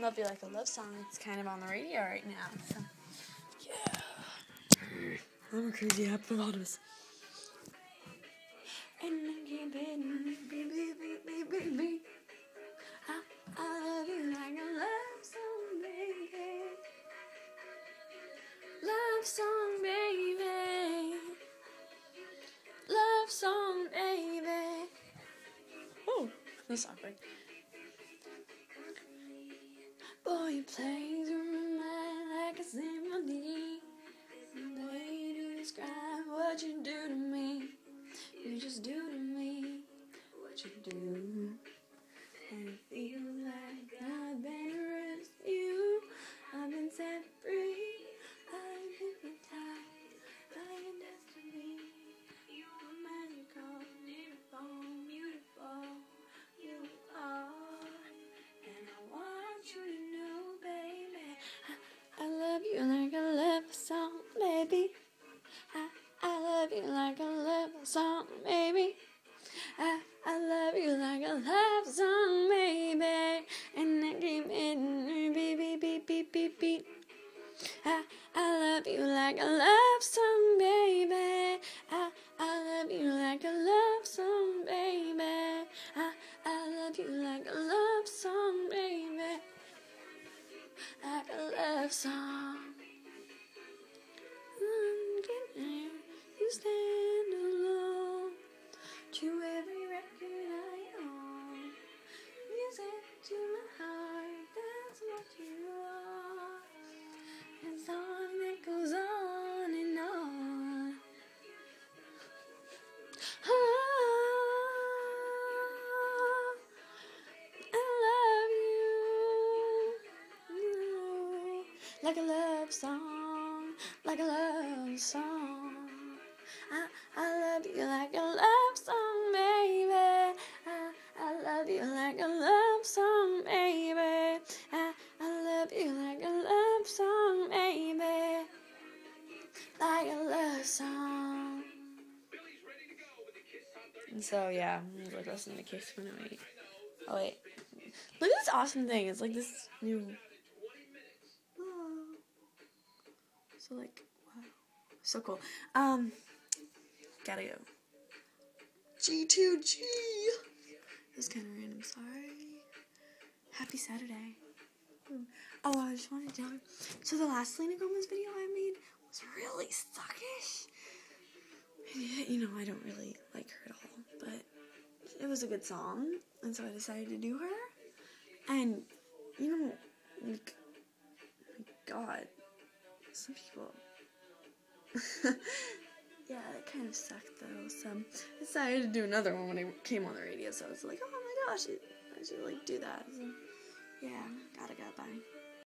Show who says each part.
Speaker 1: That'll be like a love song. It's kind of on the radio right now. So. Yeah. I'm a crazy hippopotamus. And I keep it, baby, baby, baby. I, I love you like a love song, baby. Love song, baby. Love song, baby. Oh, that's awkward. Plays with my mind like a symphony. The way to describe what you do to me. Song, baby. I, I love you like a love song, baby. And I keep it, beep, beep, beep, beep, beep, beep. I, I love you like a love song, baby. I, I love you like a love song, baby. I, I love you like a love song, baby. Like a love song. Like a love song, like a love song. I, I love you like a love song, baby. I, I love you like a love song, baby. I, I love you like a love song, baby. Like a love song. And so yeah, I was listening to Kiss 108. Oh wait, look at this awesome thing. It's like this new. So like, wow, so cool. Um, gotta go. G2G. It was kind of random. Sorry. Happy Saturday. Hmm. Oh, I just wanted to tell you. So the last Selena Gomez video I made was really suckish. You know, I don't really like her at all, but it was a good song, and so I decided to do her. And you know, like, my God, some people. yeah, it kind of sucked though. So I decided to do another one when it came on the radio. So I was like, oh my gosh, I should like do that. So, yeah, gotta go. Bye.